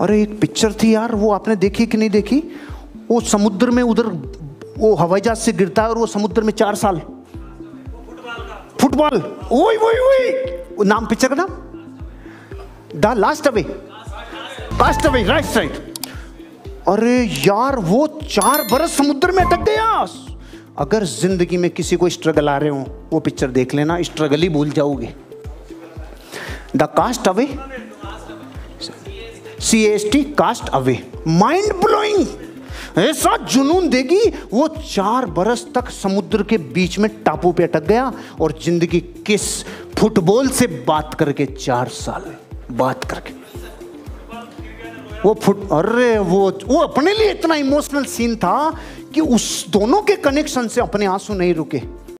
अरे, एक पिक्चर थी यार, वो आपने देखी कि नहीं देखी? वो समुद्र में उधर, वो हवाई जहाज़ से गिरता है और वो समुद्र में चार साल। फुटबॉल। ओए ओए ओए। नाम पिक्चर का नाम? The last away. Cast away right right अरे यार, वो चार बरस समुद्र में अटक गया। अगर ज़िंदगी में किसी को स्ट्रगल आ रहे हो, वो पिक्चर देख लेना स्ट्रगल ही भूल जाओगे। The cast away. C S T cast away mind blowing ऐसा जुनून देगी, वो चार बरस तक समुद्र के बीच में टापू पे अटक गया और ज़िंदगी किस फुटबॉल से बात करके चार साल बात करके। वो फुट, अरे वो वो अपने लिए इतना इमोशनल सीन था कि उस दोनों के कनेक्शन से अपने आँसू नहीं रुके।